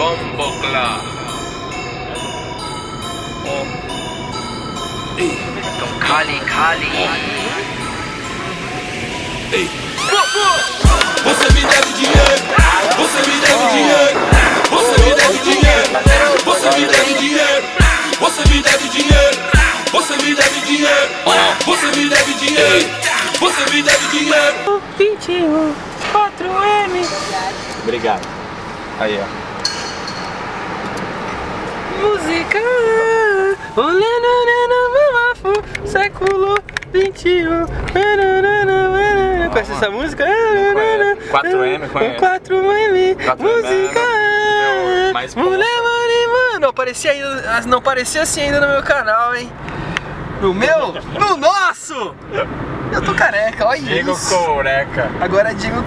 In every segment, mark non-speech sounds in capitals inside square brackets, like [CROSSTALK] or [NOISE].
Bombo Club. Então cale, cale. Você me deve dinheiro, você me deve dinheiro, você me deve dinheiro, você me deve dinheiro, você me deve dinheiro, você me deve dinheiro, você me deve dinheiro, você me deve dinheiro. 21, 4M. Obrigado. Aí, ó. Música. Bafo, século 21. Conhece essa música? 4M, conheço. 4M, 4M, música. mais Mulher, mano, não aparecia, ainda, não aparecia assim ainda no meu canal, hein? No meu? No nosso! Eu tô careca, olha Diego isso. Coreca. Agora Diego,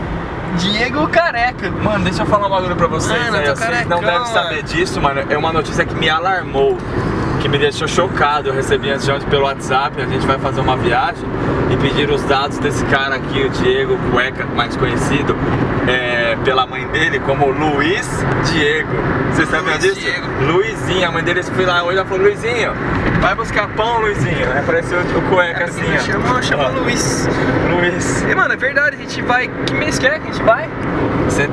Diego Careca. Mano, deixa eu falar um bagulho pra vocês. Mano, eu vocês não devem saber mano. disso, mano. É uma notícia que me alarmou. Que me deixou chocado. Eu recebi antes de ontem pelo WhatsApp. A gente vai fazer uma viagem e pedir os dados desse cara aqui, o Diego Cueca, mais conhecido é, pela mãe dele como Luiz Diego. Vocês sabiam disso? Diego. Luizinho, a mãe dele foi lá hoje e falou: Luizinho, vai buscar pão, Luizinho. Aí apareceu o cueca assim, ó. Chama, chama Luiz. Luiz. E mano, é verdade, a gente vai. Que mês que é que a gente vai?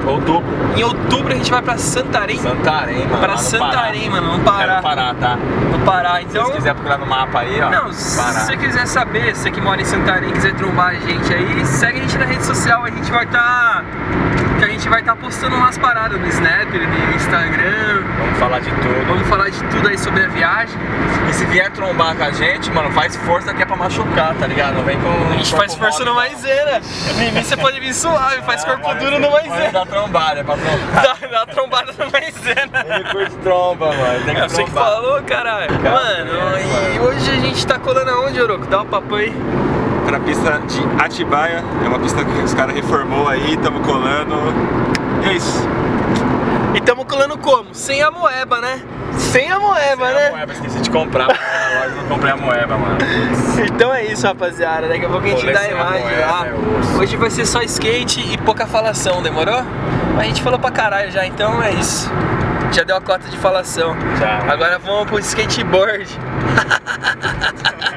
Outubro. Em outubro a gente vai pra Santarém. Santarém, mano. Pra Santarém, Pará. mano, no Pará. É no Pará, tá? No Pará. Se Então. você quiser procurar no mapa aí, ó. Não, se você quiser saber, você que mora em Santarém, quiser trombar a gente aí, segue a gente na rede social, a gente vai estar. Que a gente vai estar postando umas paradas no Snap, no Instagram. Vamos falar de tudo. Vamos falar de tudo aí sobre a viagem. E se vier trombar com a gente, mano, faz força que é pra machucar, tá ligado? Não vem com. A gente faz força no maisena. Em mim você pode vir suave, [LAUGHS] faz corpo duro no Pode maisena. dar trombada, é pra trombar. [LAUGHS] Dá, dá trombada no maisena. Ele curte tromba, mano. Tem que É você que falou, caralho. Mano, e hoje a gente tá colando aonde, Oroco? Dá o papo aí. Pra pista de Atibaia, é uma pista que os caras reformou aí, tamo colando. E é isso. E tamo colando como? Sem a moeba, né? Sem a moeba, a né? moeba, esqueci de comprar. na loja não comprei a moeba, mano. Então é isso, rapaziada. Daqui a pouco a gente dá a sem a imagem lá. é. Hoje vai ser só skate e pouca falação, demorou? A gente falou pra caralho já, então é isso. Já deu a cota de falação. Já. Agora vamos pro skateboard. [LAUGHS]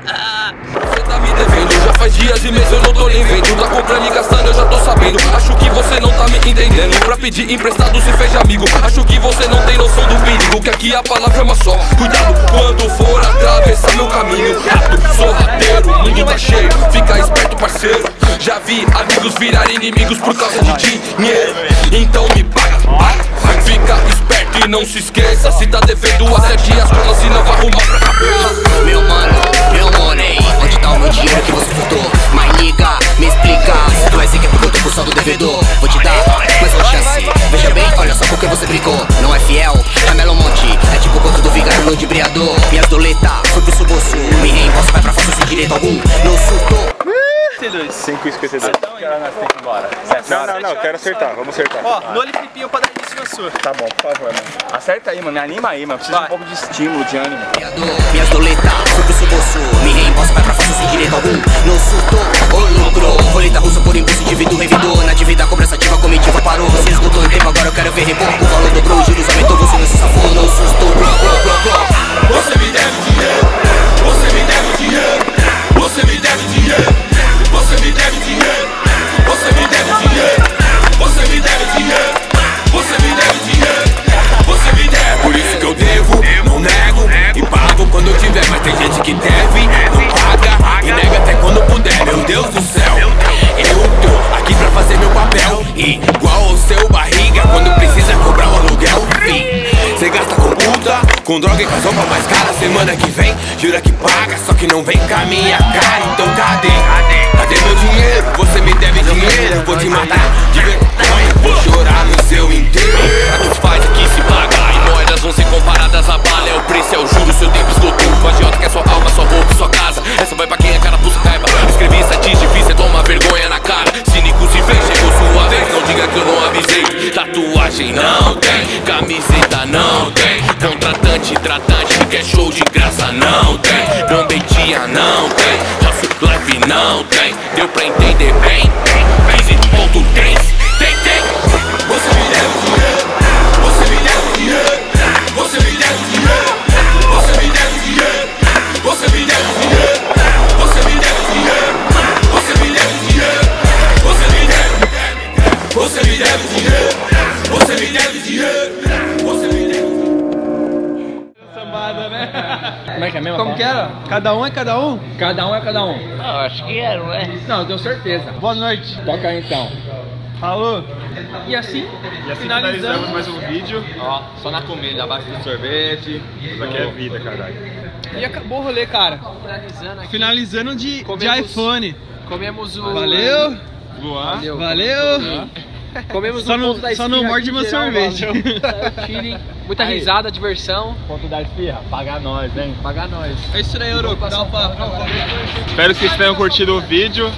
dias e meses eu não tô nem vendo. Tá comprando e gastando, eu já tô sabendo. Acho que você não tá me entendendo. Pra pedir emprestado se fez amigo. Acho que você não tem noção do perigo Que aqui a palavra é uma só. Cuidado quando for atravessar meu caminho. Rato, sorrateiro, mundo tá cheio. Fica esperto parceiro. Já vi amigos virar inimigos por causa de dinheiro. Então me paga, paga Fica esperto e não se esqueça. Se tá devendo acerte as colas senão vai arrumar pra cabeça. Meu mano, Onde o meu dinheiro que você furtou? Mas liga, me explica. Se tu é é porque eu tô pulsando o devedor. Vou te dar mais uma chance. Veja bem, olha só porque você brincou Não é fiel, tá Melo Monte É tipo o conto do vigário no dibriador Minhas doleta, foi pro seu bolso Me reembolsa, vai pra falsa sem direito algum. Não surtou T2. 5,52. Que hora nós temos que ir embora? Sete Não, não, não, quero acertar, vamos acertar. Ó, no olho flipinho pra dar início na sua. Tá bom, por favor, mano. Acerta aí, mano. Me anima aí, mano. Preciso de um pouco de estímulo, de ânimo. Minhas doleta, foi pro seu bolso Me reembolsa, vai pra falsa sem direito algum Não surtou, ou lucrou Roleta russa por impulso, indivíduo revidou Na dívida, cobrança ativa, comitiva parou Você esgotou o tempo, agora eu quero ver repor com droga e com as roupas mais caras Semana que vem, jura que paga Só que não vem com a minha cara. Então cadê? Cadê? Meu dinheiro? Você me deve dinheiro? Vou te matar de vergonha. Vou chorar no seu inteiro. Tantos faz aqui se paga. E moedas vão ser comparadas a bala. É o preço, é o juro, seu tempo esgotou. O agiota quer sua tratante Quer show de graça não tem. Bandetinha não tem. Nosso live não tem. Deu pra entender bem? Como é que é mesmo? Como que era? Cada um é cada um? Cada um é cada um. Ah, acho que era, não é? Não, eu tenho certeza. Boa noite. Toca aí então. Falou. E assim, finalizamos. mais um vídeo. Ó, só na comida, abaixo do sorvete. Isso aqui é vida, caralho. E acabou o rolê, cara. Finalizando aqui. Finalizando de, de Comemos- iPhone. Comemos o. Valeu. Luan. Valeu. Valeu. Comemos Só o não, ponto da só não morde meu geral, sorvete. Chile, muita Aí. risada, diversão. Ponto da esfirra, paga nós, hein? Pagar nós. É isso aí, Oroco. Dá um papo. Espero que vocês tenham curtido o vídeo.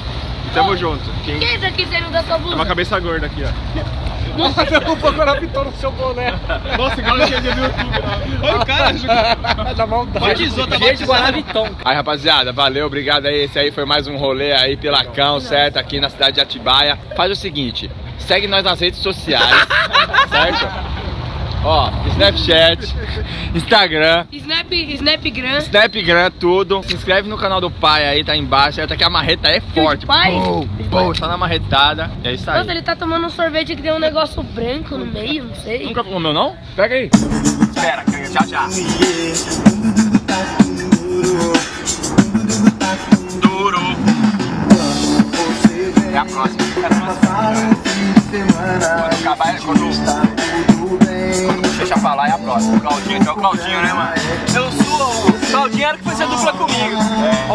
E tamo junto. Quem Quem tá querendo dar sua tem blusa? uma cabeça gorda aqui, ó. [LAUGHS] Nossa, preocupou quando ela pitou no seu boné. Nossa, igual eu tinha do YouTube, né? Olha o cara, jogou. [LAUGHS] Dá maldade. Batizou, tá. Vitão. Aí rapaziada, valeu, obrigado aí. Esse aí foi mais um rolê aí pela Cão, certo? Aqui na cidade de Atibaia. Faz o seguinte, segue nós nas redes sociais, [LAUGHS] certo? Ó, Snapchat, Instagram, Snap, Snapgram. Snapgram, tudo. Se inscreve no canal do pai aí, tá aí embaixo. Certo? Que a marreta é forte. pai? Pô, pô, só na marretada. É isso aí. Nossa, ele tá tomando um sorvete que tem um negócio branco no meio, não sei. Nunca comeu não? Pega aí. Espera, já já. Claudinho, é né, mano? Eu sou o Claudinho era que fazia dupla comigo.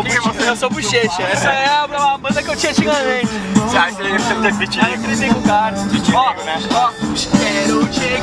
Bochecha, eu sou o Bochecha. Essa é a, a banda que eu tinha antigamente. Você acha que ele deve ter pitico? Aí eu com o cara. Ó, né? ó. Quero te